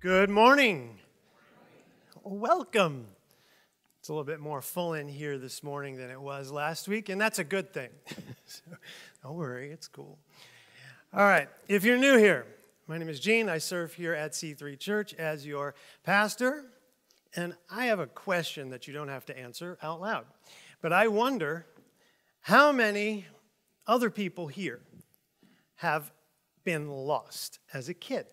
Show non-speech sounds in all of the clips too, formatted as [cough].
Good morning. Welcome. It's a little bit more full in here this morning than it was last week, and that's a good thing. [laughs] so don't worry, it's cool. All right, if you're new here, my name is Gene. I serve here at C3 Church as your pastor, and I have a question that you don't have to answer out loud. But I wonder how many other people here have been lost as a kid?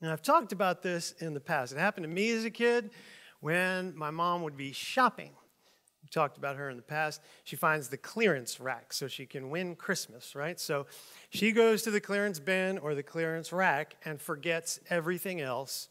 Now, I've talked about this in the past. It happened to me as a kid when my mom would be shopping. We talked about her in the past. She finds the clearance rack so she can win Christmas, right? So she goes to the clearance bin or the clearance rack and forgets everything else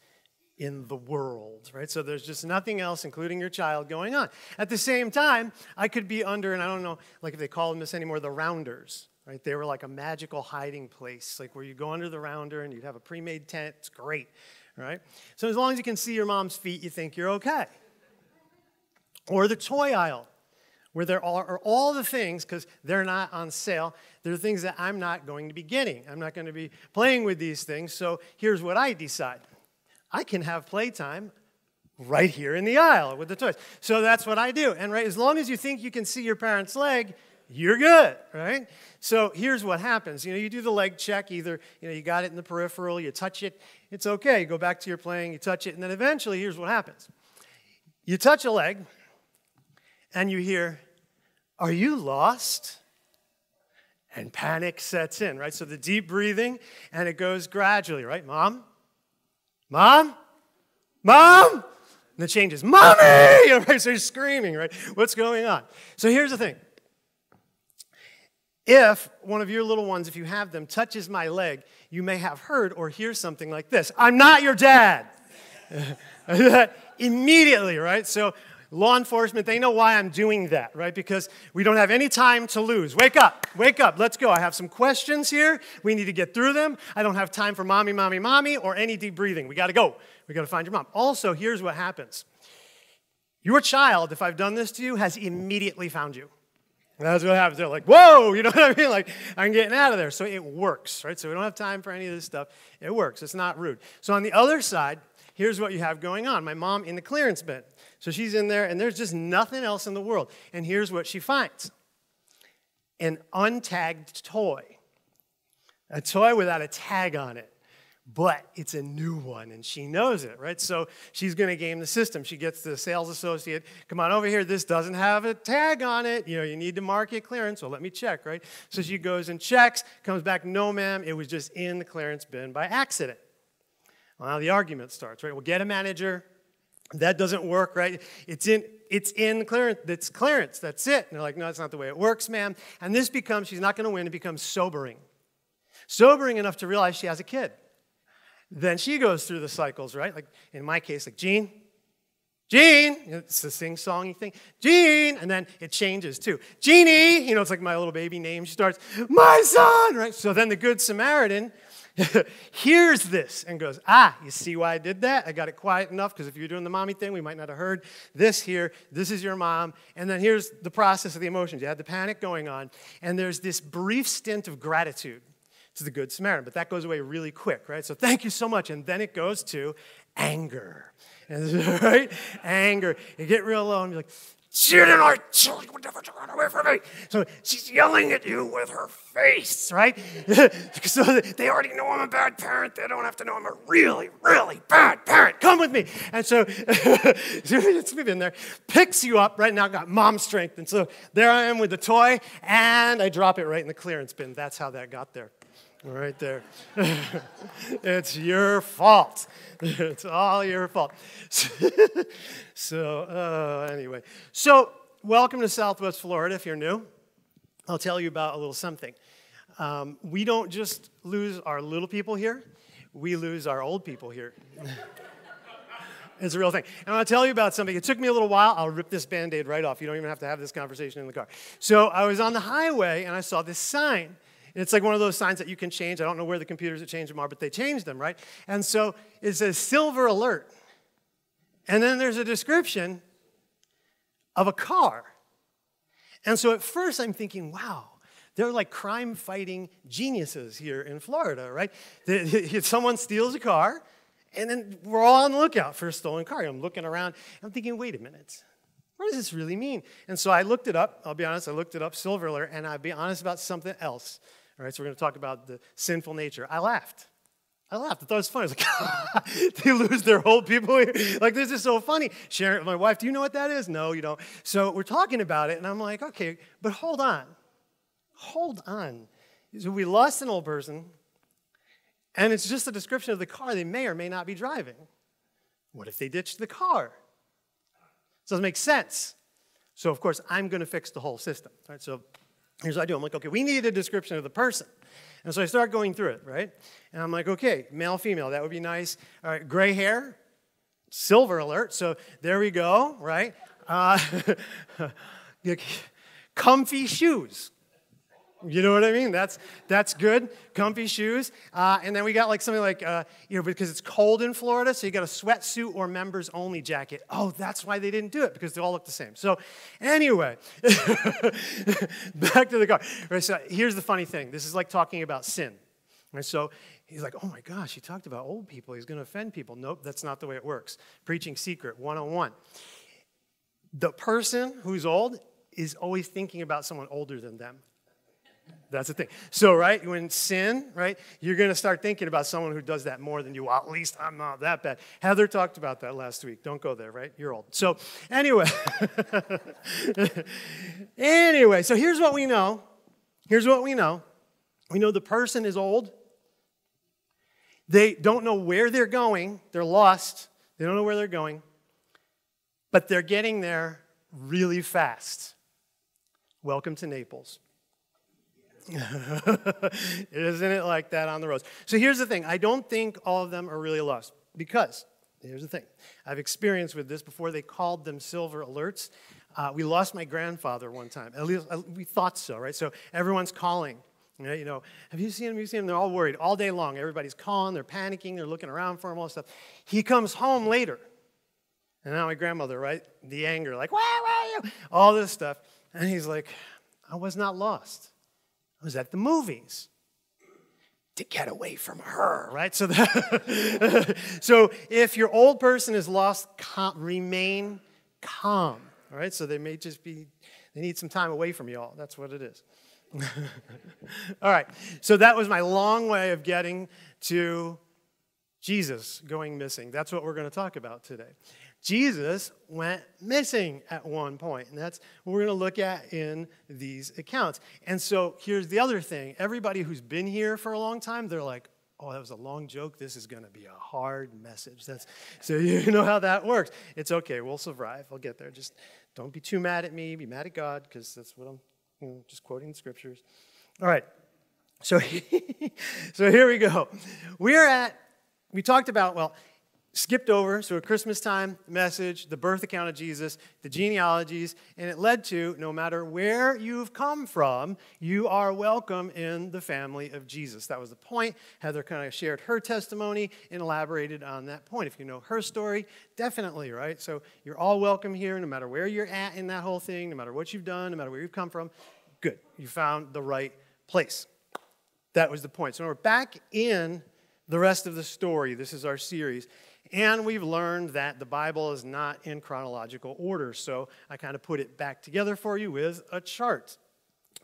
in the world, right? So there's just nothing else, including your child, going on. At the same time, I could be under, and I don't know, like if they call them this anymore, the rounders, right? They were like a magical hiding place, like where you go under the rounder and you'd have a pre made tent. It's great, right? So as long as you can see your mom's feet, you think you're okay. Or the toy aisle, where there are all the things, because they're not on sale, they're things that I'm not going to be getting. I'm not going to be playing with these things. So here's what I decide I can have playtime right here in the aisle with the toys. So that's what I do. And right, as long as you think you can see your parent's leg, you're good, right? So here's what happens. You know, you do the leg check, either, you know, you got it in the peripheral, you touch it, it's okay. You go back to your playing, you touch it, and then eventually here's what happens. You touch a leg, and you hear, Are you lost? And panic sets in, right? So the deep breathing, and it goes gradually, right? Mom? Mom? Mom? And it changes, Mommy! Know, [laughs] right? So you're screaming, right? What's going on? So here's the thing if one of your little ones, if you have them, touches my leg, you may have heard or hear something like this I'm not your dad. [laughs] Immediately, right? So, law enforcement, they know why I'm doing that, right? Because we don't have any time to lose. Wake up, wake up, let's go. I have some questions here. We need to get through them. I don't have time for mommy, mommy, mommy, or any deep breathing. We got to go. We got to find your mom. Also, here's what happens your child, if I've done this to you, has immediately found you. That's what happens. They're like, whoa, [laughs] you know what I mean? Like, I'm getting out of there. So it works, right? So we don't have time for any of this stuff. It works. It's not rude. So on the other side, here's what you have going on. My mom in the clearance bin. So she's in there, and there's just nothing else in the world. And here's what she finds an untagged toy, a toy without a tag on it but it's a new one and she knows it, right? So she's going to game the system. She gets the sales associate, come on over here, this doesn't have a tag on it. You know, you need to mark it clearance, so let me check, right? So she goes and checks, comes back, no, ma'am, it was just in the clearance bin by accident. Well, now the argument starts, right? We'll get a manager. That doesn't work, right? It's in it's in clearance. That's clearance. That's it. And they're like, no, that's not the way it works, ma'am. And this becomes, she's not going to win. It becomes sobering. Sobering enough to realize she has a kid. Then she goes through the cycles, right? Like in my case, like Gene, Gene, it's the sing songy thing. Gene, and then it changes too. Jeannie, you know, it's like my little baby name. She starts, my son, right? So then the Good Samaritan [laughs] hears this and goes, ah, you see why I did that? I got it quiet enough because if you're doing the mommy thing, we might not have heard this here. This is your mom. And then here's the process of the emotions. You had the panic going on, and there's this brief stint of gratitude to the Good Samaritan. But that goes away really quick, right? So thank you so much. And then it goes to anger. [laughs] Right? Anger. You get real low and you're like, she didn't like chili, never run away from me. So she's yelling at you with her face, right? [laughs] so they already know I'm a bad parent. They don't have to know I'm a really, really bad parent. Come with me. And so [laughs] it's in there, picks you up right now, got mom strength. And so there I am with the toy, and I drop it right in the clearance bin. That's how that got there right there. [laughs] it's your fault. [laughs] It's all your fault. [laughs] so, uh, anyway, so welcome to Southwest Florida if you're new. I'll tell you about a little something. Um, we don't just lose our little people here, we lose our old people here. It's a real thing. And I'll tell you about something. It took me a little while. I'll rip this band aid right off. You don't even have to have this conversation in the car. So I was on the highway and I saw this sign it's like one of those signs that you can change. I don't know where the computers that change them are, but they change them, right? And so it says silver alert. And then there's a description of a car. And so at first I'm thinking, wow, they're like crime fighting geniuses here in Florida, right? If someone steals a car And then we're all on the lookout for a stolen car. I'm looking around. I'm thinking, wait a minute. What does this really mean? And so I looked it up. I'll be honest, I looked it up, silver alert, and I'll be honest about something else. All right, so we're going to talk about the sinful nature. I laughed. I laughed. I thought it was funny. I was like, [laughs] they lose their whole people here. Like, this is so funny. Sharing with my wife, do you know what that is? No, you don't. So we're talking about it, and I'm like, okay, but hold on. Hold on. So we lost an old person, and it's just a description of the car they may or may not be driving. What if they ditched the car? It doesn't make sense. So, of course, I'm going to fix the whole system. Right? So here's what I do. I'm like, okay, we need a description of the person. And so I start going through it, right? And I'm like, okay, male, female, that would be nice. All right, gray hair, silver alert. So there we go, right? Uh, [laughs] comfy shoes. You know what I mean? That's that's good. Comfy shoes, uh, and then we got like something like uh, you know because it's cold in Florida, so you got a sweatsuit or members only jacket. Oh, that's why they didn't do it because they all look the same. So anyway, [laughs] back to the car. Right, so here's the funny thing. This is like talking about sin. Right, so he's like, oh my gosh, he talked about old people. He's going to offend people. Nope, that's not the way it works. Preaching secret 101. The person who's old is always thinking about someone older than them. That's the thing. So, right, when sin, right, you're going to start thinking about someone who does that more than you. Well, at least I'm not that bad. Heather talked about that last week. Don't go there, right? You're old. So, anyway. [laughs] anyway, so here's what we know. Here's what we know. We know the person is old. They don't know where they're going. They're lost. They don't know where they're going. But they're getting there really fast. Welcome to Naples. [laughs] Isn't it like that on the roads? So here's the thing I don't think all of them are really lost because here's the thing I've experienced with this before they called them silver alerts. Uh, we lost my grandfather one time. At least uh, we thought so, right? So everyone's calling. You know, have you seen him? Have you seen him? They're all worried all day long. Everybody's calling, they're panicking, they're looking around for him, all this stuff. He comes home later. And now my grandmother, right? The anger, like, where were you? All this stuff. And he's like, I was not lost. I was at the movies to get away from her, right? So, that [laughs] so if your old person is lost, remain calm, all right? So they may just be, they need some time away from you all. That's what it is. [laughs] all right, so that was my long way of getting to Jesus going missing. That's what we're going to talk about today. Jesus went missing at one point, and that's what we're going to look at in these accounts. And so here's the other thing everybody who's been here for a long time, they're like, oh, that was a long joke. This is going to be a hard message. That's, so [laughs] you know how that works. It's okay. We'll survive. I'll get there. Just don't be too mad at me. Be mad at God, because that's what I'm you know, just quoting the scriptures. All right. So, [laughs] so here we go. We're at, we talked about, well, skipped over, so a Christmas time message, the birth account of Jesus, the genealogies, and it led to no matter where you've come from, you are welcome in the family of Jesus. That was the point. Heather kind of shared her testimony and elaborated on that point. If you know her story, definitely, right? So you're all welcome here, no matter where you're at in that whole thing, no matter what you've done, no matter where you've come from. Good. You found the right place. That was the point. So we're back in the rest of the story. This is our series. And we've learned that the Bible is not in chronological order. So I kind of put it back together for you with a chart.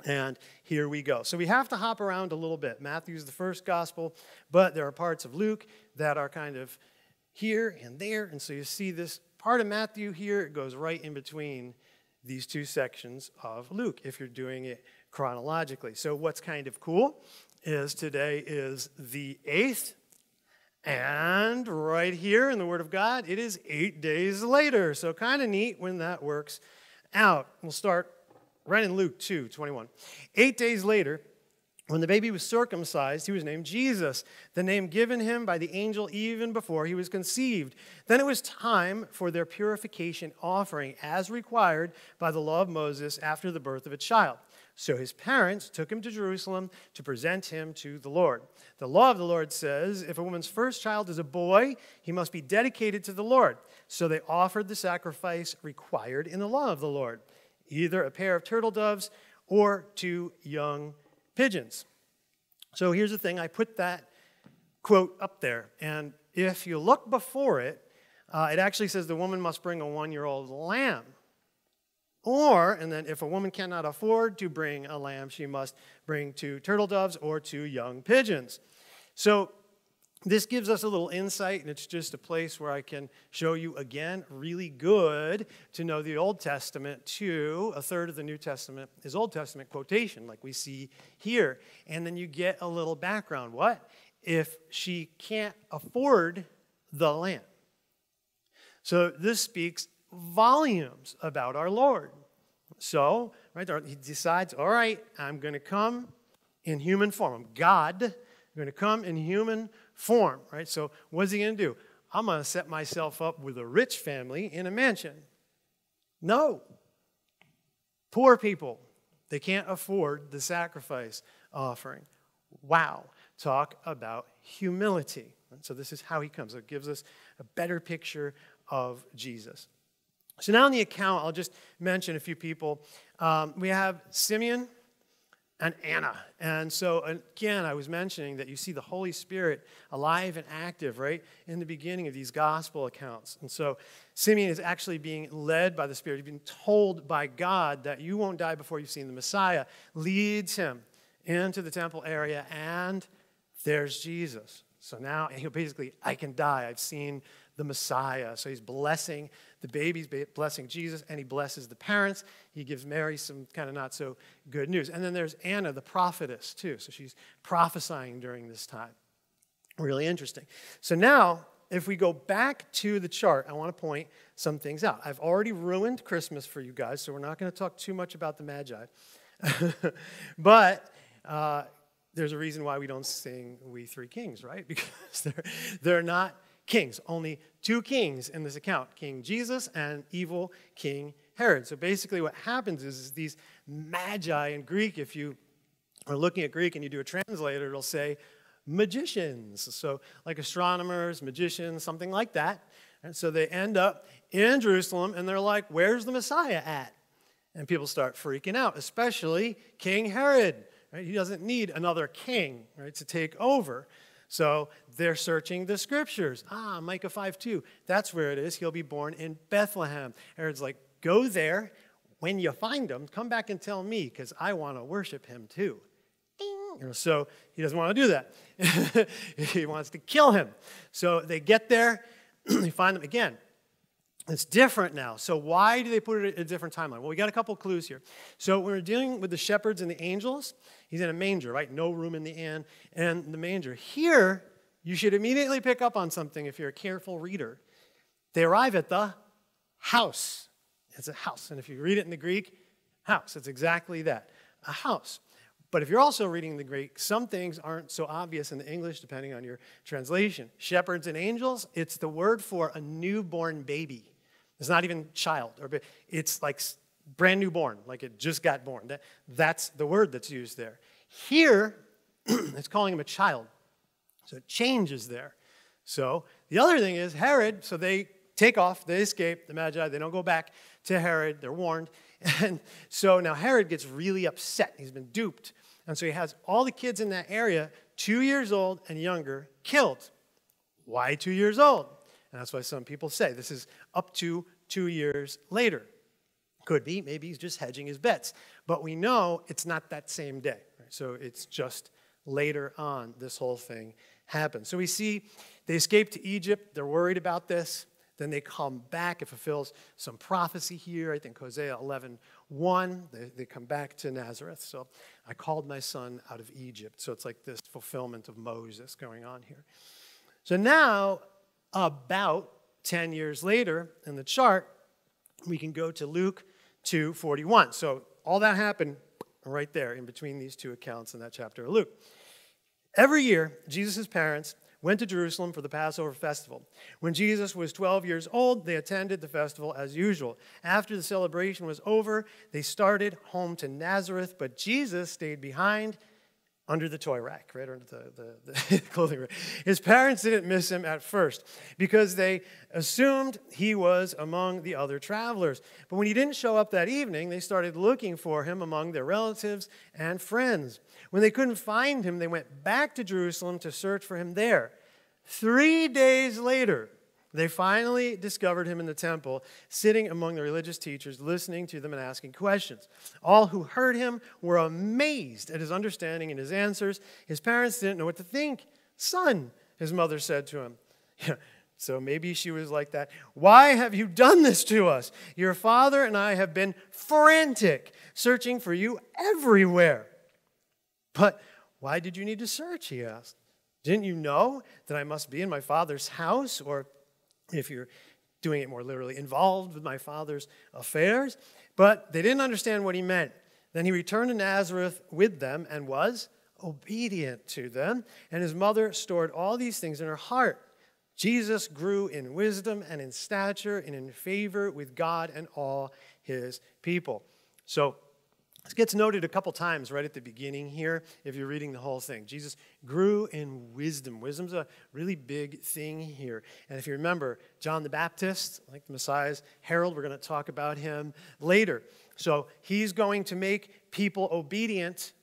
And here we go. So we have to hop around a little bit. Matthew's the first gospel, but there are parts of Luke that are kind of here and there. And so you see this part of Matthew here, it goes right in between these two sections of Luke if you're doing it chronologically. So what's kind of cool is today is the eighth and right here in the Word of God, it is eight days later. So kind of neat when that works out. We'll start right in Luke 2 21. Eight days later, when the baby was circumcised, he was named Jesus, the name given him by the angel even before he was conceived. Then it was time for their purification offering, as required by the law of Moses after the birth of a child. So his parents took him to Jerusalem to present him to the Lord. The law of the Lord says if a woman's first child is a boy, he must be dedicated to the Lord. So they offered the sacrifice required in the law of the Lord either a pair of turtle doves or two young pigeons. So here's the thing I put that quote up there, and if you look before it, uh, it actually says the woman must bring a one year old lamb. Or, and then if a woman cannot afford to bring a lamb, she must bring two turtle doves or two young pigeons. So this gives us a little insight, and it's just a place where I can show you again, really good to know the Old Testament too. A third of the New Testament is Old Testament quotation, like we see here. And then you get a little background. What? If she can't afford the lamb. So this speaks volumes about our Lord. So, right, he decides, all right, I'm going to come in human form. I'm God. I'm going to come in human form, right? So, what's he going to do? I'm going to set myself up with a rich family in a mansion. No. Poor people, they can't afford the sacrifice offering. Wow. Talk about humility. So, this is how he comes. it gives us a better picture of Jesus. So, now in the account, I'll just mention a few people. Um, we have Simeon and Anna. And so, again, I was mentioning that you see the Holy Spirit alive and active right in the beginning of these gospel accounts. And so, Simeon is actually being led by the Spirit. He's been told by God that you won't die before you've seen the Messiah, leads him into the temple area, and there's Jesus. So now, he basically, I can die. I've seen the Messiah. So he's blessing the babies, blessing Jesus, and he blesses the parents. He gives Mary some kind of not so good news. And then there's Anna, the prophetess, too. So she's prophesying during this time. Really interesting. So now, if we go back to the chart, I want to point some things out. I've already ruined Christmas for you guys, so we're not going to talk too much about the Magi. [laughs] but uh, there's a reason why we don't sing We Three Kings, right? [laughs] Because they're, they're not kings, only two kings in this account King Jesus and evil King Herod. So basically, what happens is, is these magi in Greek, if you are looking at Greek and you do a translator, it'll say magicians. So, like astronomers, magicians, something like that. And so they end up in Jerusalem and they're like, Where's the Messiah at? And people start freaking out, especially King Herod. Right? He doesn't need another king right, to take over. So they're searching the scriptures. Ah, Micah 5 2. That's where it is. He'll be born in Bethlehem. Herod's like, go there. When you find him, come back and tell me because I want to worship him too. Ding. So he doesn't want to do that. [laughs] he wants to kill him. So they get there, [clears throat] they find them again. It's different now. So why do they put it at a different timeline? Well, we got a couple clues here. So when we're dealing with the shepherds and the angels, he's in a manger, right? No room in the inn and the manger. Here, you should immediately pick up on something if you're a careful reader. They arrive at the house. It's a house. And if you read it in the Greek, house. It's exactly that. A house. But if you're also reading the Greek, some things aren't so obvious in the English, depending on your translation. Shepherds and angels, it's the word for a newborn baby. It's not even child, or it's like brand new born, like it just got born. That, that's the word that's used there. Here, [clears throat] it's calling him a child. So it changes there. So the other thing is Herod, so they take off, they escape, the Magi, they don't go back to Herod, they're warned. [laughs] And so now Herod gets really upset. He's been duped. And so he has all the kids in that area, two years old and younger, killed. Why two years old? And that's why some people say this is up to two years later. Could be, maybe he's just hedging his bets. But we know it's not that same day. Right? So it's just later on this whole thing happens. So we see they escape to Egypt. They're worried about this. Then they come back. It fulfills some prophecy here. I think Hosea 11, 1. They, they come back to Nazareth. So I called my son out of Egypt. So it's like this fulfillment of Moses going on here. So now about 10 years later in the chart, we can go to Luke 2:41. So all that happened right there in between these two accounts in that chapter of Luke. Every year, Jesus' parents went to Jerusalem for the Passover festival. When Jesus was 12 years old, they attended the festival as usual. After the celebration was over, they started home to Nazareth, but Jesus stayed behind under the toy rack, right under the, the, the [laughs] clothing rack. His parents didn't miss him at first because they assumed he was among the other travelers. But when he didn't show up that evening, they started looking for him among their relatives and friends. When they couldn't find him, they went back to Jerusalem to search for him there. Three days later, they finally discovered him in the temple, sitting among the religious teachers, listening to them and asking questions. All who heard him were amazed at his understanding and his answers. His parents didn't know what to think. Son, his mother said to him. [laughs] Yeah, so maybe she was like that. Why have you done this to us? Your father and I have been frantic, searching for you everywhere. But why did you need to search? He asked. Didn't you know that I must be in my father's house? Or if you're doing it more literally, involved with my father's affairs? But they didn't understand what he meant. Then he returned to Nazareth with them and was obedient to them. And his mother stored all these things in her heart. Jesus grew in wisdom and in stature and in favor with God and all his people. So this gets noted a couple times right at the beginning here if you're reading the whole thing. Jesus grew in wisdom. Wisdom's a really big thing here. And if you remember, John the Baptist, like the Messiah's herald, we're going to talk about him later. So he's going to make people obedient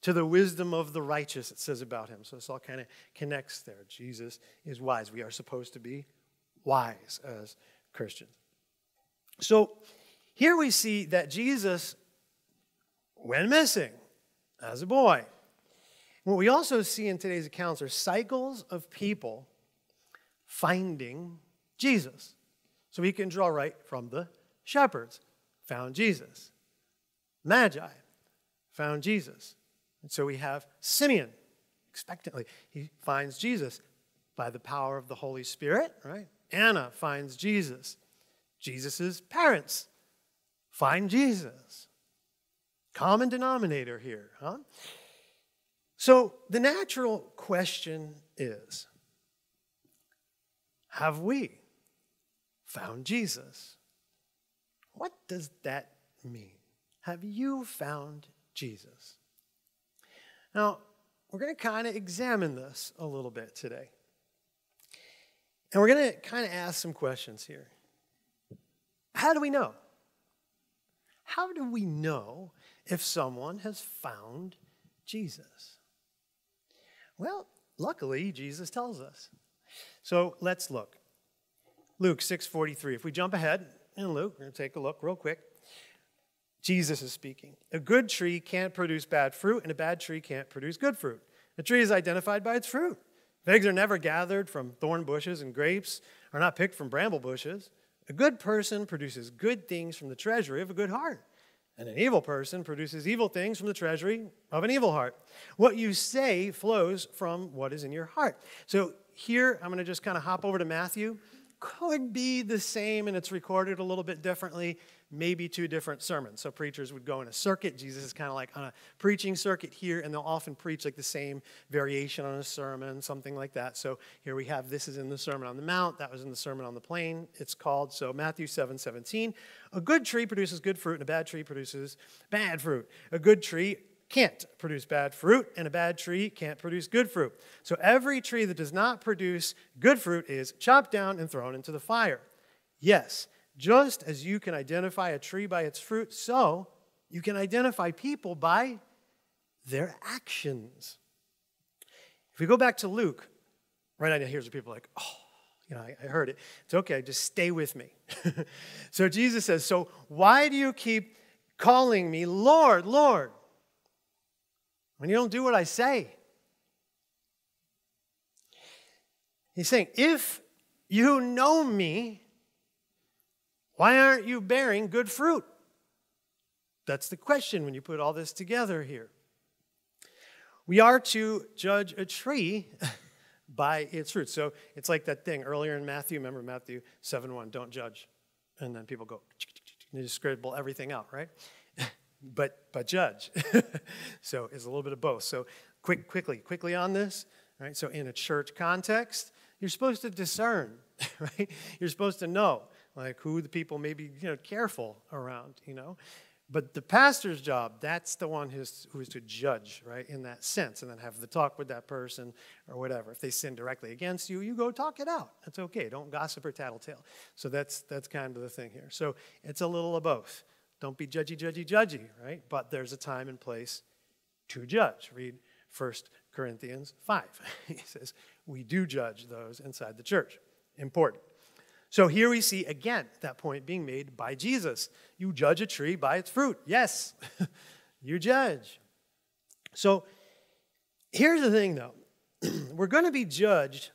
to the wisdom of the righteous, it says about him. So this all kind of connects there. Jesus is wise. We are supposed to be wise as Christians. So here we see that Jesus went missing as a boy. What we also see in today's accounts are cycles of people finding Jesus. So we can draw right from the shepherds found Jesus, Magi found Jesus, and so we have Simeon expectantly. He finds Jesus by the power of the Holy Spirit, right? Anna finds Jesus. Jesus' parents find Jesus. Common denominator here, huh? So the natural question is Have we found Jesus? What does that mean? Have you found Jesus? Now, we're going to kind of examine this a little bit today. And we're going to kind of ask some questions here. How do we know? How do we know if someone has found Jesus? Well, luckily, Jesus tells us. So let's look. Luke 6:43. If we jump ahead in Luke, we're going to take a look real quick. Jesus is speaking. A good tree can't produce bad fruit, and a bad tree can't produce good fruit. A tree is identified by its fruit. Figs are never gathered from thorn bushes, and grapes are not picked from bramble bushes. A good person produces good things from the treasury of a good heart, and an evil person produces evil things from the treasury of an evil heart. What you say flows from what is in your heart. So here, I'm going to just kind of hop over to Matthew. Could be the same, and it's recorded a little bit differently maybe two different sermons. So preachers would go in a circuit. Jesus is kind of like on a preaching circuit here, and they'll often preach like the same variation on a sermon, something like that. So here we have this is in the Sermon on the Mount, that was in the Sermon on the Plain, it's called. So Matthew 7 17. A good tree produces good fruit, and a bad tree produces bad fruit. A good tree can't produce bad fruit, and a bad tree can't produce good fruit. So every tree that does not produce good fruit is chopped down and thrown into the fire. Yes, just as you can identify a tree by its fruit, so you can identify people by their actions. If we go back to Luke, right now, here's where people are like, oh, you know, I, I heard it. It's okay, just stay with me. [laughs] so Jesus says, So why do you keep calling me Lord, Lord, when you don't do what I say? He's saying, If you know me, why aren't you bearing good fruit? That's the question when you put all this together here. We are to judge a tree [laughs] by its fruit. So it's like that thing earlier in Matthew. Remember Matthew 7 1, don't judge. And then people go, and they just scribble everything out, right? But but judge. [laughs] so it's a little bit of both. So quick, quickly, quickly on this, right? So in a church context, you're supposed to discern, [laughs] right? You're supposed to know like who the people may be you know, careful around, you know. But the pastor's job, that's the one who's, who is to judge, right, in that sense, and then have the talk with that person or whatever. If they sin directly against you, you go talk it out. That's okay. Don't gossip or tattletale. So that's, that's kind of the thing here. So it's a little of both. Don't be judgy, judgy, judgy, right? But there's a time and place to judge. Read 1 Corinthians 5. [laughs] he says, We do judge those inside the church. Important. So here we see again that point being made by Jesus. You judge a tree by its fruit. Yes, [laughs] you judge. So here's the thing though [clears throat] we're going to be judged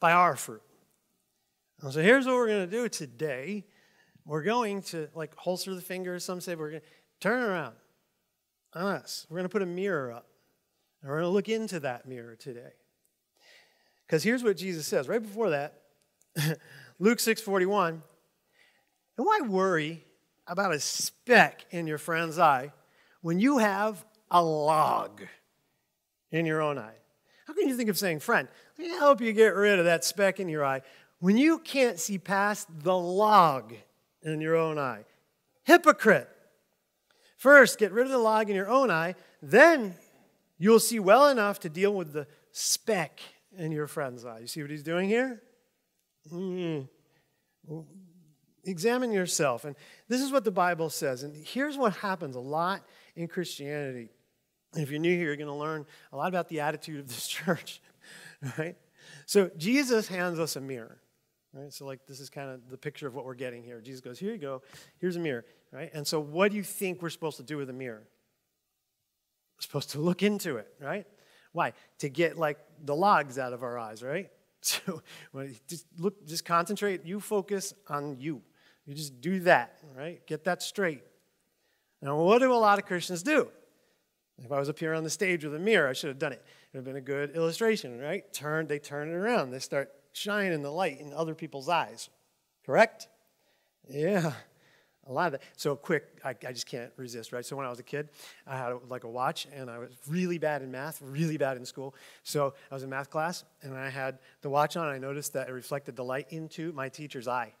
by our fruit. So here's what we're going to do today. We're going to like holster the fingers. Some say we're going to turn around on us. We're going to put a mirror up. And we're going to look into that mirror today. Because here's what Jesus says right before that [laughs] Luke 6 41. And why worry about a speck in your friend's eye when you have a log in your own eye? How can you think of saying, friend, let me help you get rid of that speck in your eye when you can't see past the log in your own eye? Hypocrite. First, get rid of the log in your own eye, then you'll see well enough to deal with the speck in your friend's eye. You see what he's doing here? Mm. Examine yourself. And this is what the Bible says. And here's what happens a lot in Christianity. And if you're new here, you're going to learn a lot about the attitude of this [laughs] church, right? So Jesus hands us a mirror, right? So like this is kind of the picture of what we're getting here. Jesus goes, "Here you go. Here's a mirror." Right? And so what do you think we're supposed to do with a mirror? We're supposed to look into it, right? Why? To get like the logs out of our eyes, right? [laughs] So just look, just concentrate. You focus on you. You just do that, right? Get that straight. Now, what do a lot of Christians do? If I was up here on the stage with a mirror, I should have done it. It would have been a good illustration, right? Turn, they turn it around. They start shining the light in other people's eyes. Correct? Yeah a lot of that. So quick, I, I, just can't resist, right? So when I was a kid, I had a, like a watch, and I was really bad in math, really bad in school. So I was in math class, and I had the watch on. And I noticed that it reflected the light into my teacher's eye,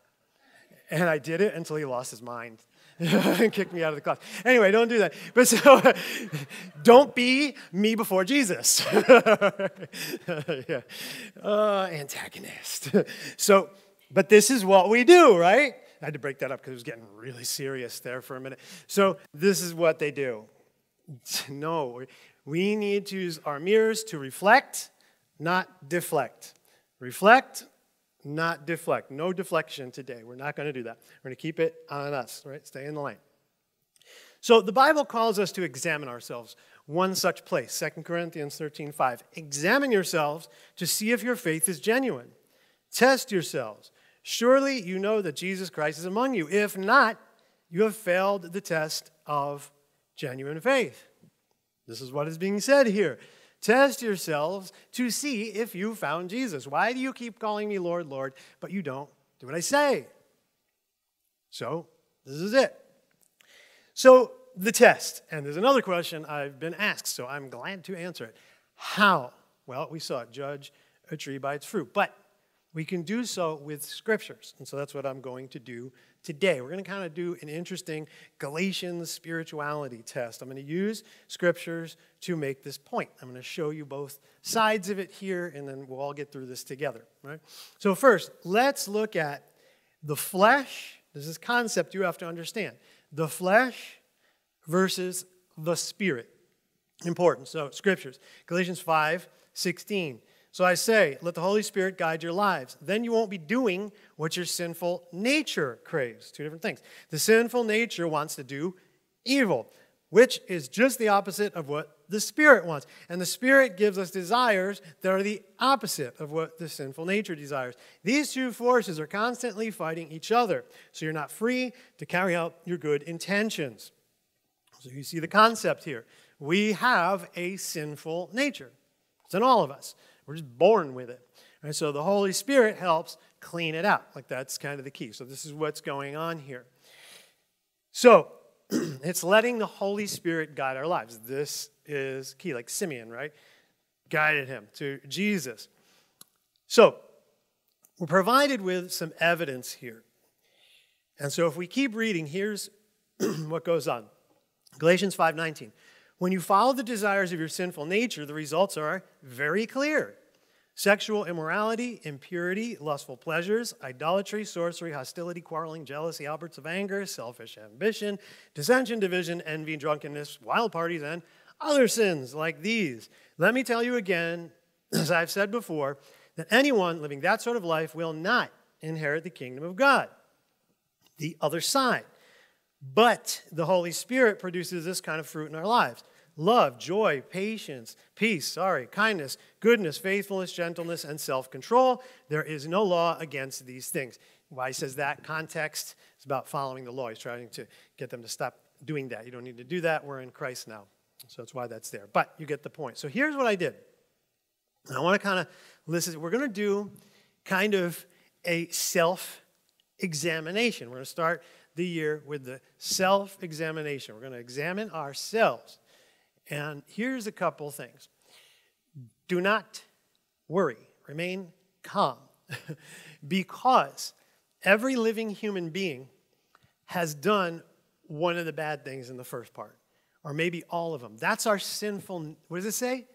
and I did it until he lost his mind [laughs] and kicked me out of the class. Anyway, don't do that. But so, [laughs] don't be me before Jesus. [laughs] yeah. Uh, antagonist. so, but this is what we do, right? I had to break that up because it was getting really serious there for a minute. So, this is what they do. No, we need to use our mirrors to reflect, not deflect. Reflect, not deflect. No deflection today. We're not going to do that. We're going to keep it on us, right? Stay in the lane. So the Bible calls us to examine ourselves. One such place, 2 Corinthians 13 5. Examine yourselves to see if your faith is genuine. Test yourselves. Surely you know that Jesus Christ is among you. If not, you have failed the test of genuine faith. This is what is being said here. Test yourselves to see if you found Jesus. Why do you keep calling me Lord, Lord, but you don't do what I say? So, this is it. So, the test. And there's another question I've been asked, so I'm glad to answer it. How? Well, we saw it judge a tree by its fruit. But we can do so with scriptures. And so that's what I'm going to do today. We're going to kind of do an interesting Galatians spirituality test. I'm going to use scriptures to make this point. I'm going to show you both sides of it here, and then we'll all get through this together. Right? So, first, let's look at the flesh. This is concept you have to understand. The flesh versus the spirit. Important. So, scriptures. Galatians 5 16. So I say, let the Holy Spirit guide your lives. Then you won't be doing what your sinful nature craves. Two different things. The sinful nature wants to do evil, which is just the opposite of what the Spirit wants. And the Spirit gives us desires that are the opposite of what the sinful nature desires. These two forces are constantly fighting each other. So you're not free to carry out your good intentions. So you see the concept here. We have a sinful nature, it's in all of us. We're just born with it. And so the Holy Spirit helps clean it out. Like that's kind of the key. So this is what's going on here. So [clears throat] it's letting the Holy Spirit guide our lives. This is key, like Simeon, right? Guided him to Jesus. So we're provided with some evidence here. And so if we keep reading, here's [clears throat] what goes on. Galatians 5:19. When you follow the desires of your sinful nature, the results are very clear sexual immorality, impurity, lustful pleasures, idolatry, sorcery, hostility, quarreling, jealousy, outbursts of anger, selfish ambition, dissension, division, envy, drunkenness, wild parties, and other sins like these. Let me tell you again, [clears throat] as I've said before, that anyone living that sort of life will not inherit the kingdom of God. The other side. But the Holy Spirit produces this kind of fruit in our lives love, joy, patience, peace, sorry, kindness, goodness, faithfulness, gentleness, and self control. There is no law against these things. Why he says that? Context is about following the law. He's trying to get them to stop doing that. You don't need to do that. We're in Christ now. So that's why that's there. But you get the point. So here's what I did. I want to kind of listen. We're going to do kind of a self examination. We're going to start the year with the self examination. We're going to examine ourselves. And here's a couple things do not worry, remain calm, [laughs] because every living human being has done one of the bad things in the first part, or maybe all of them. That's our sinful, what does it say?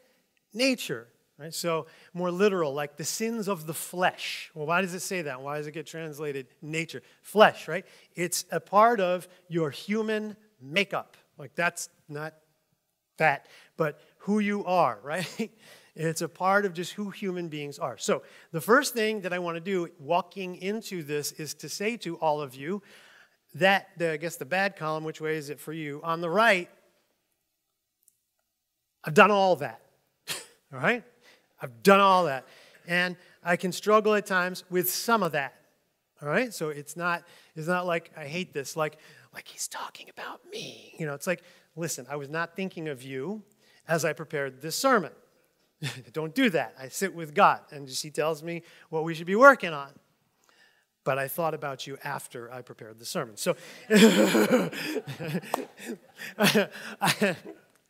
Nature. Right? So, more literal, like the sins of the flesh. Well, why does it say that? Why does it get translated nature? Flesh, right? It's a part of your human makeup. Like, that's not that, but who you are, [laughs] right? It's a part of just who human beings are. So, the first thing that I want to do walking into this is to say to all of you that, the, I guess the bad column, which way is it for you? On the right, I've done all that. [laughs] all right? I've done all that. And I can struggle at times with some of that. All right? So it's not, it's not like I hate this, like, like he's talking about me. You know, it's like, listen, I was not thinking of you as I prepared this sermon. [laughs] Don't do that. I sit with God, and just He tells me what we should be working on. But I thought about you after I prepared the sermon. So, [laughs]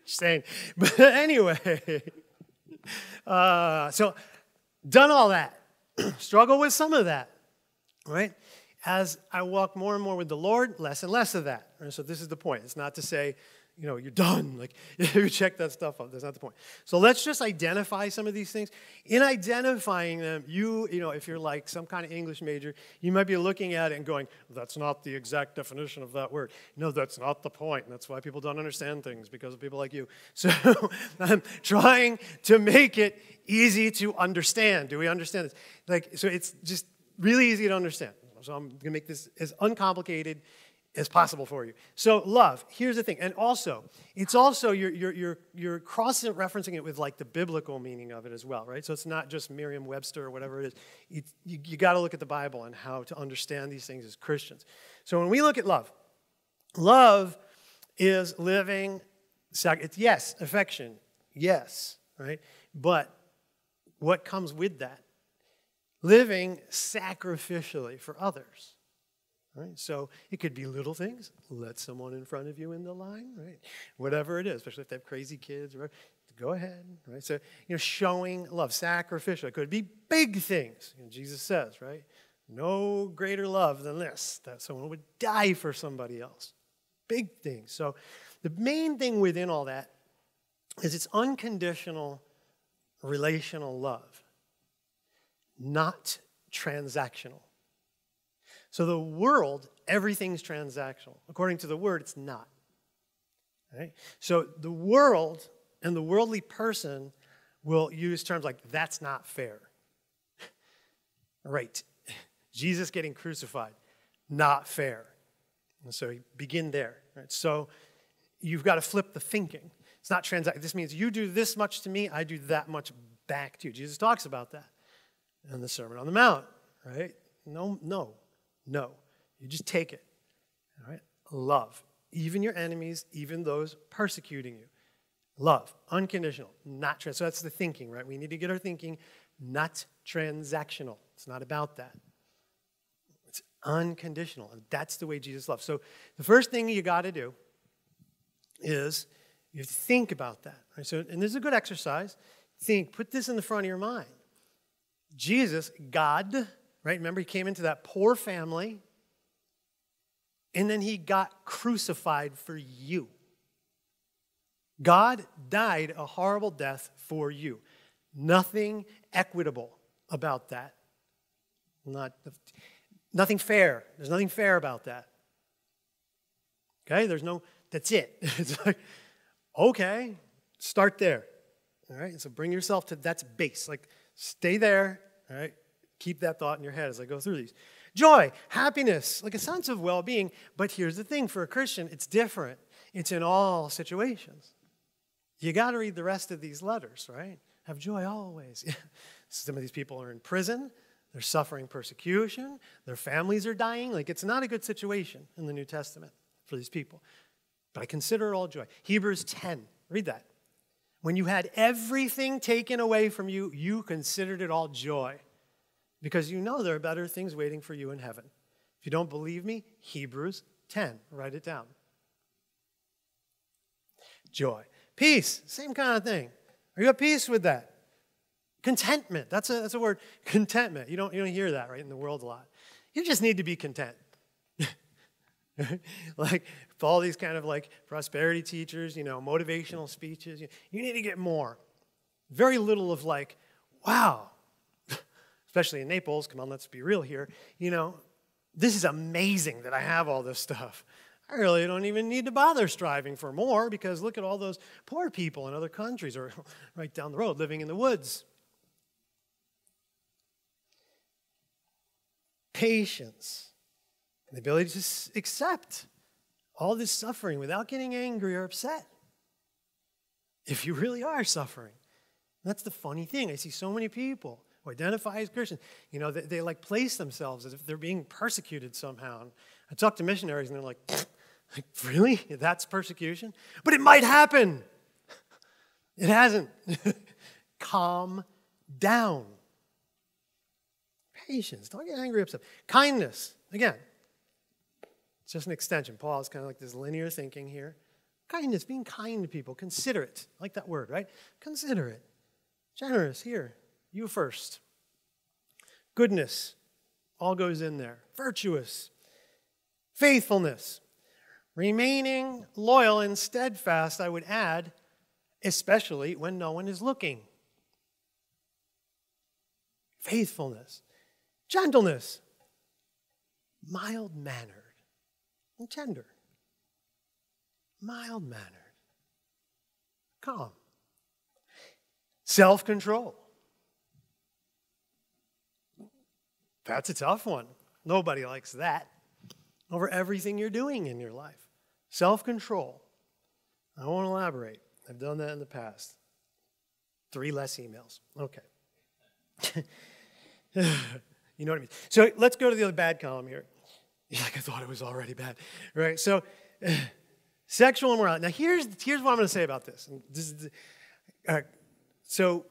just saying. But anyway, uh, so done all that. [clears throat] Struggle with some of that, right? As I walk more and more with the Lord, less and less of that. So this is the point. It's not to say you know, you're done. [laughs] Like, [laughs] you check that stuff off. That's not the point. So let's just identify some of these things. In identifying them, you, you know, if you're like some kind of English major, you might be looking at it and going, that's not the exact definition of that word. No, that's not the point. That's why people don't understand things, because of people like you. [laughs] So I'm trying to make it easy to understand. Do we understand this? Like, so it's just really easy to understand. So I'm going to make this as uncomplicated as possible for you. So love, here's the thing. And also, it's also, you're, you're, you're, you're cross referencing it with like the biblical meaning of it as well, right? So it's not just Merriam-Webster or whatever it is. It, you you got to look at the Bible and how to understand these things as Christians. So when we look at love, love is living, it's yes, affection, yes, right? But what comes with that? Living sacrificially for others. Right? So it could be little things. Let someone in front of you in the line, right? Whatever it is, especially if they have crazy kids, right? Go ahead, right? So, you know, showing love, sacrificial. It could be big things. You know, Jesus says, right? No greater love than this, that someone would die for somebody else. Big things. So the main thing within all that is it's unconditional relational love, not transactional. So the world, everything's transactional. According to the word, it's not. Right? So the world and the worldly person will use terms like, that's not fair. [laughs] right. [laughs] Jesus getting crucified, not fair. And so begin there. Right? So you've got to flip the thinking. It's not transact. This means you do this much to me, I do that much back to you. Jesus talks about that in the Sermon on the Mount, right? No, no. No, you just take it. All right? Love. Even your enemies, even those persecuting you. Love. Unconditional. Not trans. So that's the thinking, right? We need to get our thinking not transactional. It's not about that. It's unconditional. And that's the way Jesus loves. So the first thing you got to do is you have to think about that. Right? So, and this is a good exercise. Think, put this in the front of your mind. Jesus, God, right? Remember, he came into that poor family and then he got crucified for you. God died a horrible death for you. Nothing equitable about that. Not, nothing fair. There's nothing fair about that. Okay? There's no, that's it. [laughs] It's like, okay, Start there. All right? So bring yourself to that's base. Like stay there. All right? Keep that thought in your head as I go through these. Joy, happiness, like a sense of well being. But here's the thing for a Christian, it's different. It's in all situations. You got to read the rest of these letters, right? Have joy always. [laughs] Some of these people are in prison, they're suffering persecution, their families are dying. Like, it's not a good situation in the New Testament for these people. But I consider it all joy. Hebrews 10, read that. When you had everything taken away from you, you considered it all joy because you know there are better things waiting for you in heaven. If you don't believe me, Hebrews 10, write it down. Joy. Peace, same kind of thing. Are you at peace with that? Contentment, that's a, that's a word. Contentment. You don't, you don't hear that, right, in the world a lot. You just need to be content. [laughs] like all these kind of like prosperity teachers, you know, motivational speeches, you, you need to get more. Very little of like, wow, especially in Naples, come on, let's be real here, you know, this is amazing that I have all this stuff. I really don't even need to bother striving for more because look at all those poor people in other countries or [laughs] right down the road living in the woods. Patience, the ability to accept all this suffering without getting angry or upset. If you really are suffering. That's the funny thing. I see so many people who identify as Christians, you know, they, they like place themselves as if they're being persecuted somehow. And I talk to missionaries and they're like, [laughs] like, really? That's persecution? But it might happen. It hasn't. [laughs] Calm down. Patience. Don't get angry upset. Kindness. Again, it's just an extension. Paul is kind of like this linear thinking here. Kindness, being kind to people, considerate. I like that word, right? Considerate. Generous, here. You first. Goodness, all goes in there. Virtuous. Faithfulness. Remaining loyal and steadfast, I would add, especially when no one is looking. Faithfulness. Gentleness. Mild mannered and tender. Mild mannered. Calm. Self control. That's a tough one. Nobody likes that over everything you're doing in your life. Self control. I won't elaborate. I've done that in the past. Three less emails. Okay. [laughs] you know what I mean? So let's go to the other bad column here. [laughs] Like I thought it was already bad, right? So, [sighs] sexual immorality. Now, here's, here's what I'm going to say about this. this is, so,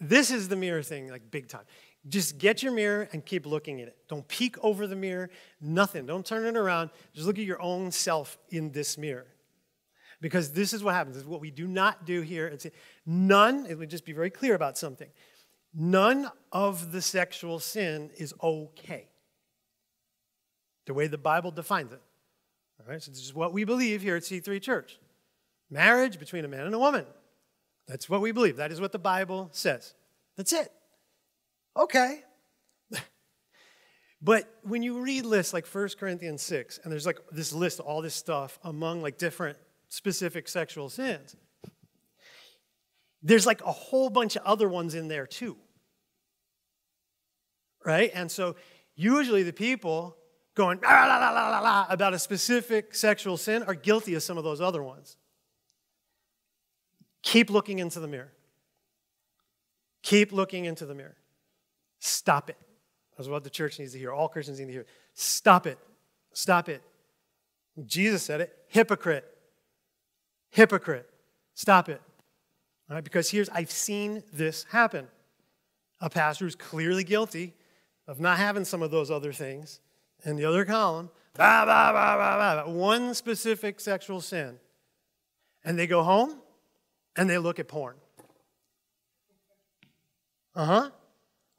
this is the mirror thing, like big time. Just get your mirror and keep looking at it. Don't peek over the mirror, nothing. Don't turn it around. Just look at your own self in this mirror. Because this is what happens. This is what we do not do here. It's none, it would just be very clear about something. None of the sexual sin is okay. The way the Bible defines it. All right, so this is what we believe here at C3 Church. Marriage between a man and a woman. That's what we believe. That is what the Bible says. That's it. Okay. [laughs] but when you read lists like 1 Corinthians 6, and there's like this list all this stuff among like different specific sexual sins, there's like a whole bunch of other ones in there too. Right? And so usually the people going ah, la, la, la, la, about a specific sexual sin are guilty of some of those other ones. Keep looking into the mirror. Keep looking into the mirror. Stop it. That's what the church needs to hear. All Christians need to hear. Stop it. Stop it. Jesus said it. Hypocrite. Hypocrite. Stop it. All right, because here's, I've seen this happen. A pastor who's clearly guilty of not having some of those other things. In the other column, one specific sexual sin. And they go home and they look at porn. Uh huh.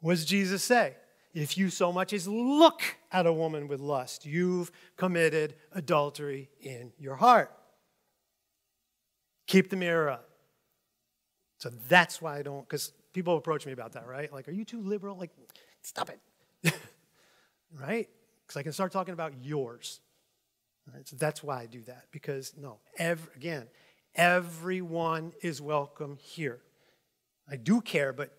What does Jesus say? If you so much as look at a woman with lust, you've committed adultery in your heart. Keep the mirror up. So that's why I don't, because people approach me about that, right? Like, are you too liberal? Like, stop it. [laughs] right? Because I can start talking about yours. Right? So that's why I do that. Because, no, every, again, Everyone is welcome here. I do care, but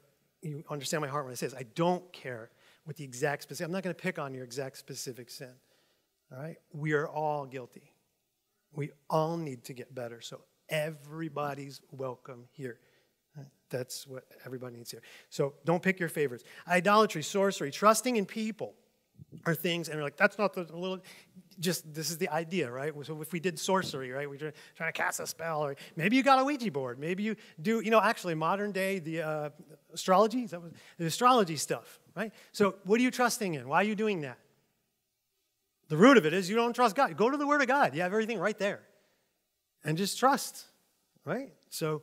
you understand my heart when I say this. I don't care what the exact specific, I'm not going to pick on your exact specific sin. All right? We are all guilty. We all need to get better. So everybody's welcome here. That's what everybody needs here. So don't pick your favorites. Idolatry, sorcery, trusting in people are things, and we're like, that's not the little, just this is the idea, right? So if we did sorcery, right, we're trying to cast a spell, or maybe you got a Ouija board, maybe you do, you know, actually modern day, the uh, astrology, the astrology stuff, right? So what are you trusting in? Why are you doing that? The root of it is you don't trust God. Go to the Word of God. You have everything right there. And just trust, right? So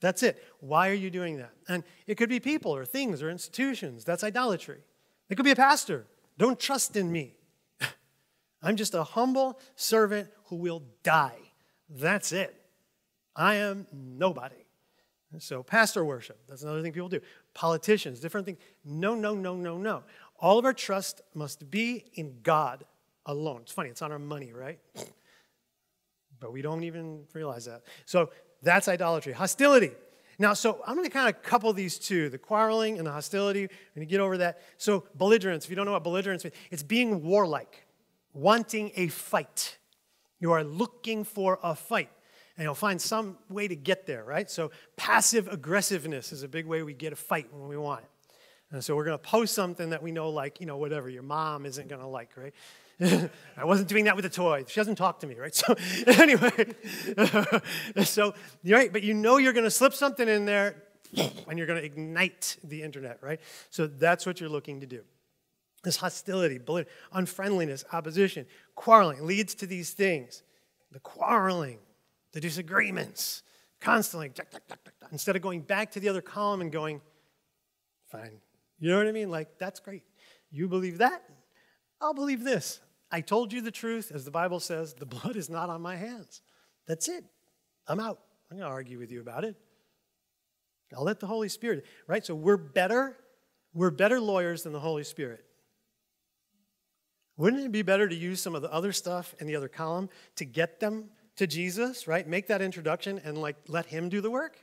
that's it. Why are you doing that? And it could be people or things or institutions. That's idolatry. It could be a pastor. Don't trust in me. [laughs] I'm just a humble servant who will die. That's it. I am nobody. So, pastor worship, that's another thing people do. Politicians, different things. No, no, no, no, no. All of our trust must be in God alone. It's funny, it's on our money, right? [laughs] But we don't even realize that. So, that's idolatry. Hostility. Now, so I'm going to kind of couple these two the quarreling and the hostility. We're going to get over that. So, belligerence, if you don't know what belligerence means, it's being warlike, wanting a fight. You are looking for a fight. And you'll find some way to get there, right? So, passive aggressiveness is a big way we get a fight when we want it. And so, we're going to post something that we know, like, you know, whatever your mom isn't going to like, right? [laughs] I wasn't doing that with a toy. She doesn't talk to me, right? [laughs] So anyway, [laughs] so right, but you know you're going to slip something in there, [sniffs] and you're going to ignite the internet, right? So that's what you're looking to do. This hostility, bullying, unfriendliness, opposition, quarreling leads to these things. The quarreling, the disagreements, constantly, instead of going back to the other column and going, fine. You know what I mean? Like, that's great. You believe that? I'll believe this. I told you the truth, as the Bible says, the [laughs] blood is not on my hands. That's it. I'm out. I'm going to argue with you about it. I'll let the Holy Spirit, right? So we're better, we're better lawyers than the Holy Spirit. Wouldn't it be better to use some of the other stuff in the other column to get them to Jesus, right? Make that introduction and like let him do the work?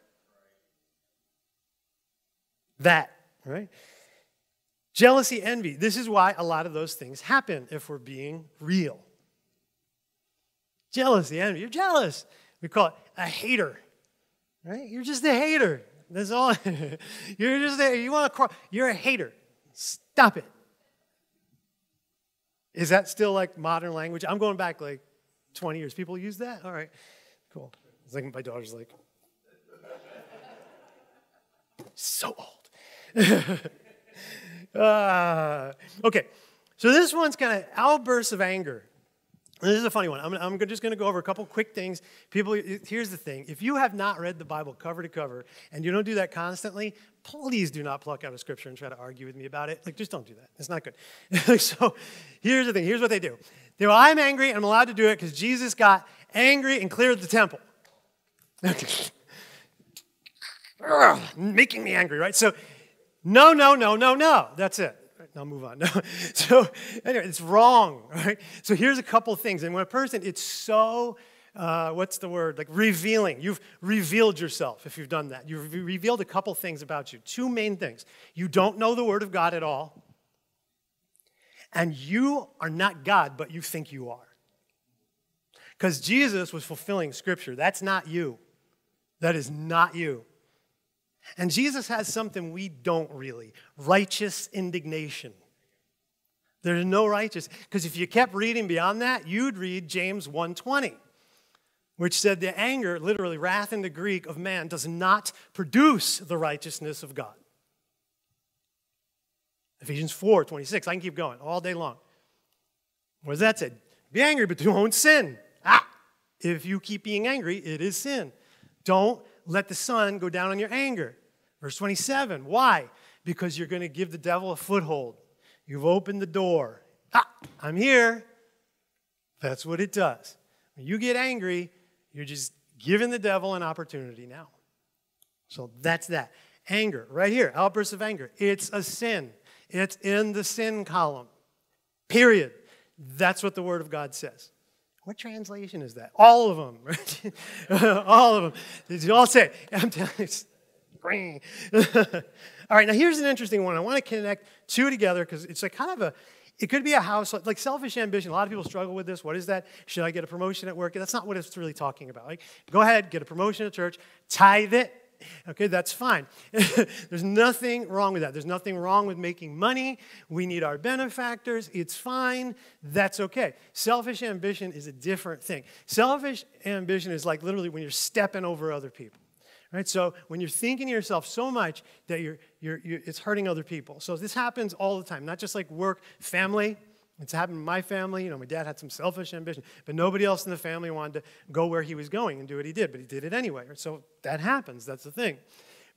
That, right? Jealousy, envy. This is why a lot of those things happen if we're being real. Jealousy, envy. You're jealous. We call it a hater. Right? You're just a hater. That's all. [laughs] you're just a, you want to cry. You're a hater. Stop it. Is that still like modern language? I'm going back like 20 years. People use that? All right. Cool. It's like my daughter's like, [laughs] so old. [laughs] Uh, okay, so this one's kind of outbursts of anger. this is a funny one. I'm, I'm just going to go over a couple quick things. People, here's the thing: if you have not read the Bible cover to cover, and you don't do that constantly, please do not pluck out a scripture and try to argue with me about it. Like, just don't do that. It's not good. [laughs] so, here's the thing: here's what they do. They go, "I'm angry, and I'm allowed to do it because Jesus got angry and cleared the temple." [laughs] making me angry, right? So no, no, no, no, no. That's it. Now move on. No. [laughs] So anyway, it's wrong, [laughs] right? So here's a couple things. And when a person, it's so, uh, what's the word? Like revealing. You've revealed yourself if you've done that. You've revealed a couple things about you. Two main things. You don't know the Word of God at all. And you are not God, but you think you are. Because Jesus was fulfilling Scripture. That's not you. That is not you. And Jesus has something we don't really righteous indignation. There's no righteous because if you kept reading beyond that, you'd read James 1:20, which said the anger, literally wrath in the Greek of man does not produce the righteousness of God. Ephesians 4:26, I can keep going all day long. What does that say? Be angry, but don't sin. Ah, if you keep being angry, it is sin. Don't let the sun go down on your anger. Verse 27, why? Because you're going to give the devil a foothold. You've opened the door. Ah, I'm here. That's what it does. When you get angry, you're just giving the devil an opportunity now. So that's that. Anger, right here, outbursts of anger. It's a sin. It's in the sin column. Period. That's what the Word of God says. What translation is that? All of them. [laughs] All of them. Did you all say? I'm telling you. [laughs] all right, now here's an interesting one. I want to connect two together because it's like kind of a, it could be a house, like selfish ambition. A lot of people struggle with this. What is that? Should I get a promotion at work? That's not what it's really talking about. Like, go ahead, get a promotion at church, tithe it, Okay, that's fine. [laughs] There's nothing wrong with that. There's nothing wrong with making money. We need our benefactors. It's fine. That's okay. Selfish ambition is a different thing. Selfish ambition is like literally when you're stepping over other people. Right? So when you're thinking to yourself so much that you're, you're, you're, it's hurting other people. So this happens all the time, not just like work, family, it's happened in my family. You know, my dad had some selfish ambition, but nobody else in the family wanted to go where he was going and do what he did, but he did it anyway. So that happens. That's the thing.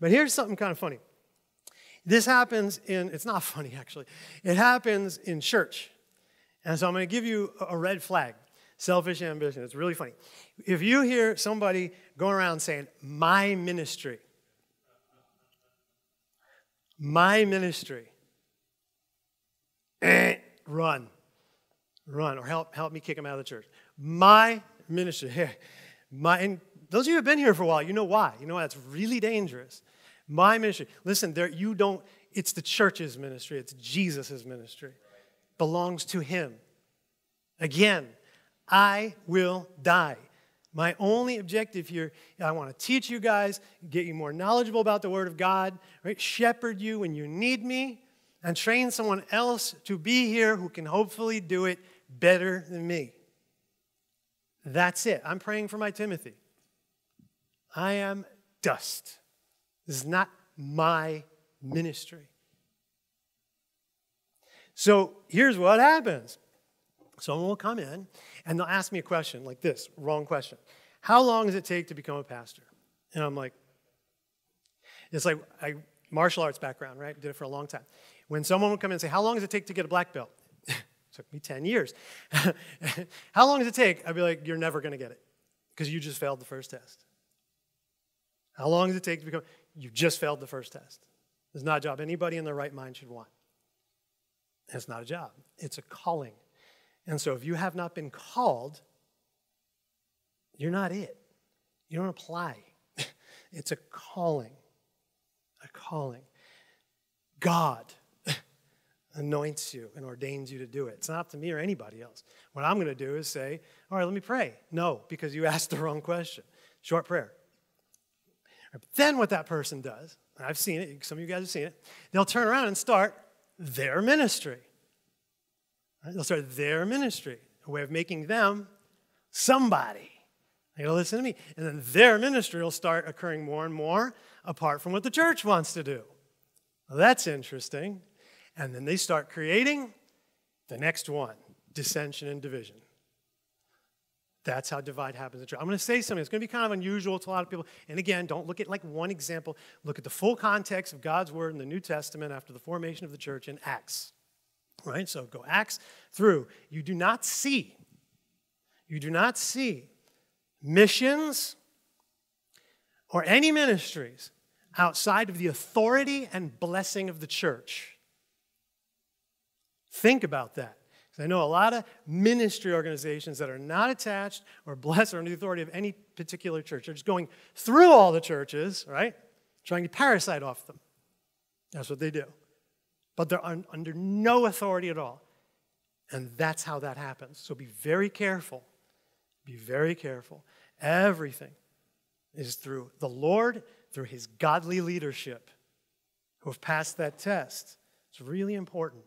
But here's something kind of funny. This happens in, it's not [laughs] funny actually, it happens in church. And so I'm going to give you a red flag selfish ambition. It's really funny. If you hear somebody going around saying, my ministry, my ministry, eh, run. Run, or help, help me kick them out of the church. My ministry, [laughs] my, and those of you who have been here for a while, you know why. You know why it's really dangerous. My ministry. Listen, there you don't, it's the church's ministry, it's Jesus' ministry. Belongs to him. Again, I will die. My only objective here, I want to teach you guys, get you more knowledgeable about the Word of God, right? Shepherd you when you need me, and train someone else to be here who can hopefully do it better than me. That's it. I'm praying for my Timothy. I am dust. This is not my ministry. So here's what happens someone will come in and they'll ask me a question like this wrong question. How long does it take to become a pastor? And I'm like, it's like I martial arts background, right? Did it for a long time. When someone would come in and say, How long does it take to get a black belt? [laughs] it took me 10 years. [laughs] How long does it take? I'd be like, You're never going to get it because you just failed the first test. How long does it take to become? You just failed the first test. It's not a job anybody in their right mind should want. it's not a job, it's a calling. And so if you have not been called, you're not it. You don't apply. [laughs] it's a calling. A calling. God [laughs] anoints you and ordains you to do it. It's not up to me or anybody else. What I'm going to do is say, All right, let me pray. No, because you [laughs] asked the wrong question. Short prayer. But then what that person does, I've seen it, some of you guys have seen it, they'll turn around and start their ministry. Right? They'll start their ministry, a way of making them somebody. They gotta listen to me. And then their ministry will start occurring more and more apart from what the church wants to do. Well, that's interesting. And then they start creating the next one dissension and division. That's how divide happens in church. I'm going to say something that's going to be kind of unusual to a lot of people. And again, don't look at like one example. Look at the full context of God's word in the New Testament after the formation of the church in Acts. Right? So go Acts through. You do not see, you do not see missions or any ministries outside of the authority and blessing of the church. Think about that. I know a lot of ministry organizations that are not attached or blessed or under the authority of any particular church. They're just going through all the churches, right? Trying to parasite off them. That's what they do. But they're un- under no authority at all. And that's how that happens. So be very careful. Be very careful. Everything is through the Lord, through his godly leadership who have passed that test. It's really important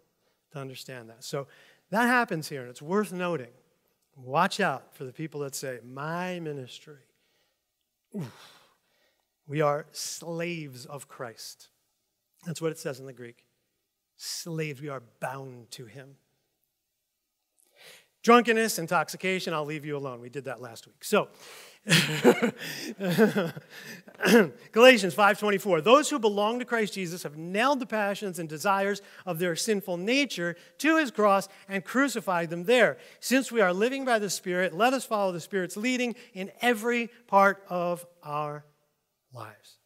to understand that. So that happens here, and it's worth noting. Watch out for the people that say, My ministry. Oof. We are slaves of Christ. That's what it says in the Greek. Slaves, we are bound to him. Drunkenness, intoxication, I'll leave you alone. We did that last week. So, [laughs] Galatians 5:24 Those who belong to Christ Jesus have nailed the passions and desires of their sinful nature to his cross and crucified them there. Since we are living by the Spirit, let us follow the Spirit's leading in every part of our lives.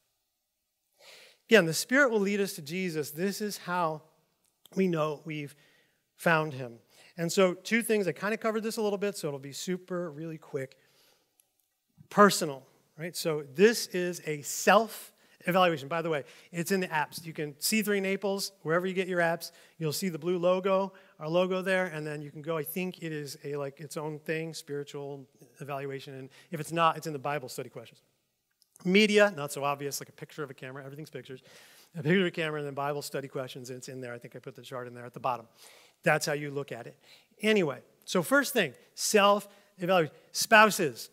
Again, the Spirit will lead us to Jesus. This is how we know we've found him. And so, two things, I kind of covered this a little bit, so it'll be super, really quick. Personal, right? So, this is a self evaluation. By the way, it's in the apps. You can C3 Naples, wherever you get your apps, you'll see the blue logo, our logo there, and then you can go, I think it is a like its own thing, spiritual evaluation. And if it's not, it's in the Bible study questions. Media, not so obvious, like a picture of a camera, everything's pictures. A a camera and then Bible study questions, and it's in there. I think I put the chart in there at the bottom. That's how you look at it. Anyway, so first thing, self evaluation. Spouses,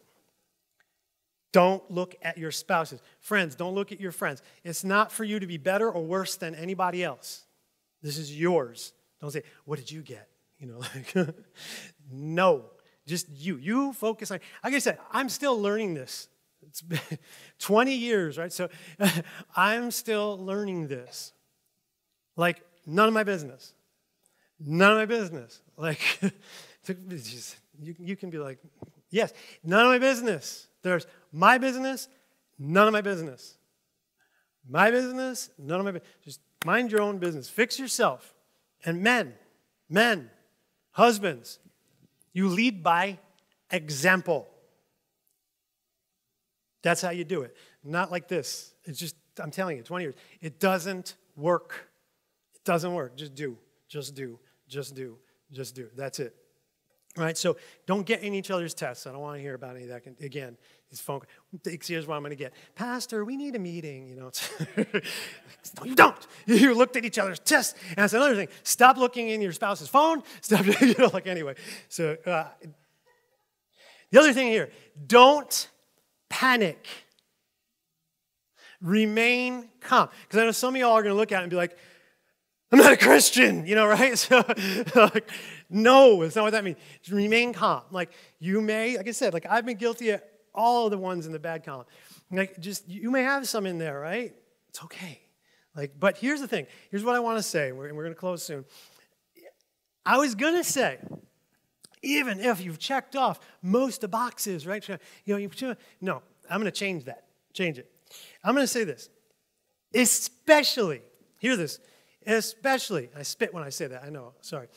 don't look at your spouses. Friends, don't look at your friends. It's not for you to be better or worse than anybody else. This is yours. Don't say, What did you get? You know, like, [laughs] no, just you. You focus on, like I said, I'm still learning this. It's been [laughs] 20 years, right? So [laughs] I'm still learning this. Like, none of my business. None of my business. Like, [laughs] you, you can be like, yes, none of my business. There's my business, none of my business. My business, none of my business. Just mind your own business. Fix yourself. And men, men, husbands, you lead by example. That's how you do it. Not like this. It's just, I'm telling you, 20 years. It doesn't work. It doesn't work. Just do. Just do. Just do. Just do. That's it. All right, so don't get in each other's tests. I don't want to hear about any of that. Again, these phone here's what I'm going to get. Pastor, we need a meeting. You know, [laughs] no, you don't. [laughs] You looked at each other's tests. And that's another thing. Stop looking in your spouse's phone. [laughs] Stop, you know, like anyway. So uh, the other thing here, don't panic. Remain calm. Because I know some of y'all are going to look at it and be like, I'm not a Christian, [laughs] you know, right? [laughs] So, like, no, it's not what that means. Just remain calm. Like, you may, like I said, like, I've been guilty of all of the ones in the bad column. Like, just, you may have some in there, right? It's okay. Like, but here's the thing. Here's what I want to say, and we're, we're going to close soon. I was going to say, even if you've checked off most of the boxes, right? You know, you, no, I'm going to change that. Change it. I'm going to say this. Especially, hear this, especially, I spit when I say that, I know, sorry.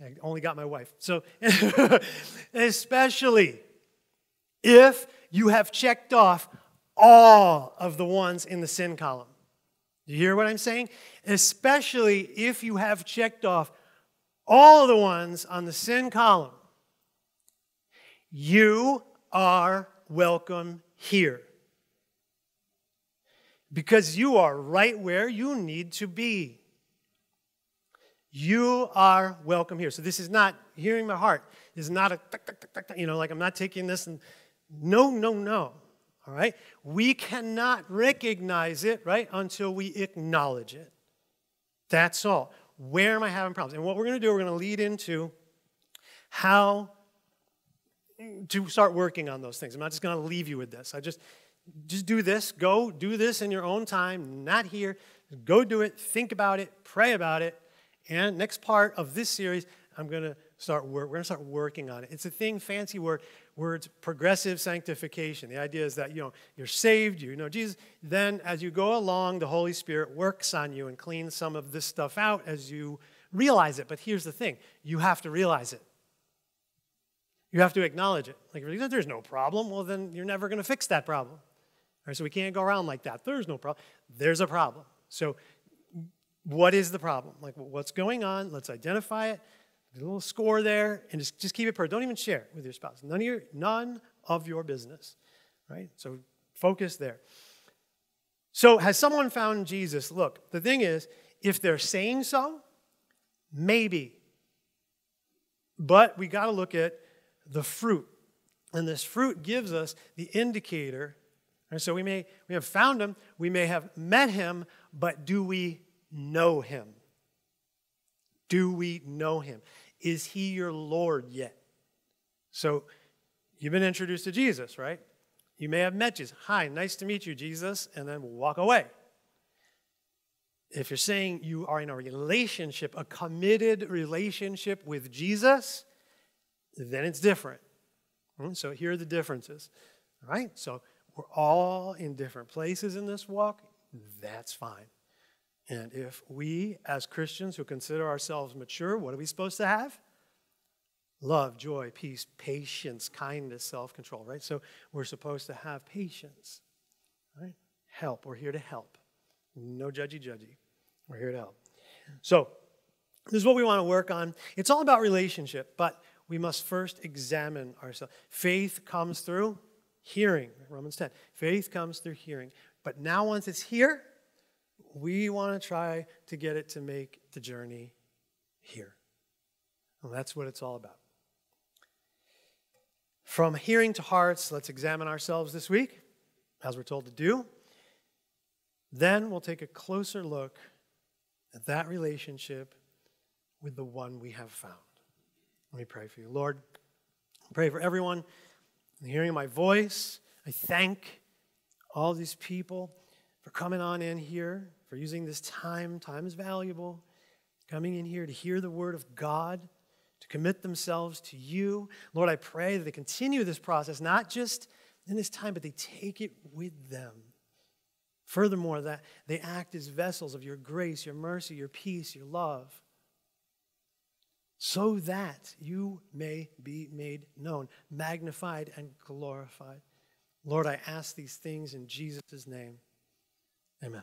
I only got my wife. So, [laughs] especially if you have checked off all of the ones in the sin column. Do you hear what I'm saying? Especially if you have checked off all of the ones on the sin column. You are welcome here. Because you are right where you need to be. You are welcome here. So this is not hearing my heart. This is not a, you know, like I'm not taking this and no, no, no. All right? We cannot recognize it, right, until we acknowledge it. That's all. Where am I having problems? And what we're going to do, we're going to lead into how to start working on those things. I'm not just going to leave you with this. I just just do this. Go do this in your own time, not here. Go do it. Think about it. Pray about it. And next part of this series, I'm going to start work. We're going to start working on it. It's a thing, fancy word words progressive sanctification. The idea is that you know you're saved, you know Jesus. Then as you go along, the Holy Spirit works on you and cleans some of this stuff out as you realize it. But here's the thing: you have to realize it. You have to acknowledge it. Like there's no problem, well then you're never going to fix that problem. All right, so we can't go around like that. There's no problem. There's a problem. So what is the problem? Like what's going on? Let's identify it a little score there, and just, just keep it per. Don't even share it with your spouse. None of your, none of your business, right? So focus there. So has someone found Jesus? Look, the thing is, if they're saying so, maybe. But we got to look at the fruit. And this fruit gives us the indicator. And so we may we have found him, we may have met him, but do we know him? Do we know him? Is he your Lord yet? So you've been introduced to Jesus, right? You may have met Jesus. Hi, nice to meet you, Jesus, and then walk away. If you're saying you are in a relationship, a committed relationship with Jesus, then it's different. Hmm, so here are the differences. All right? So we're all in different places in this walk. That's fine. And if we, as Christians who consider ourselves mature, what are we supposed to have? love, joy, peace, patience, kindness, self control, right? So we're supposed to have patience, right? Help. We're here to help. No judgy, judgy. We're here to help. So this is what we want to work on. It's all about relationship, but we must first examine ourselves. Faith comes through hearing, Romans 10. Faith comes through hearing. But now, once it's here, we want to try to get it to make the journey here. And that's what it's all about. From hearing to hearts, let's examine ourselves this week, as we're told to do. Then we'll take a closer look at that relationship with the one we have found. Let me pray for you. Lord, I pray for everyone hearing my voice. I thank all these people for coming on in here, for using this time. Time is valuable. Coming in here to hear the word of God, to commit themselves to you. Lord, I pray that they continue this process, not just in this time, but they take it with them. Furthermore, that they act as vessels of your grace, your mercy, your peace, your love so that you may be made known, magnified, and glorified. Lord, I ask these things in Jesus' name. Amen.